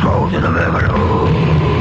thrown to the river.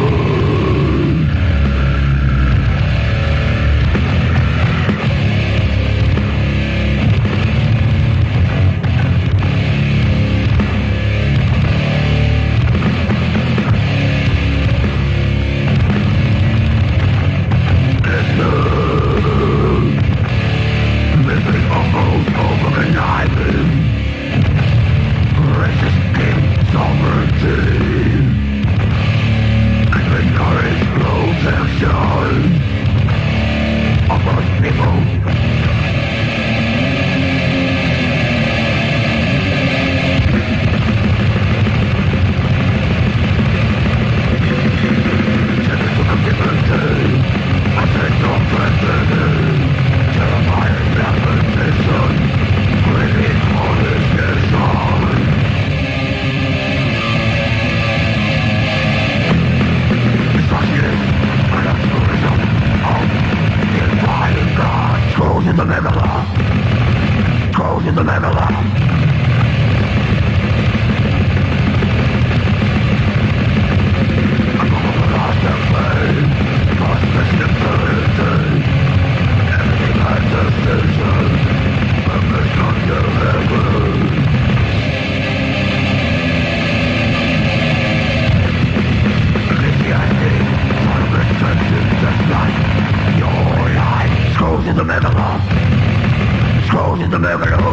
The. Scrolls in the megala. Scrolls in the megala.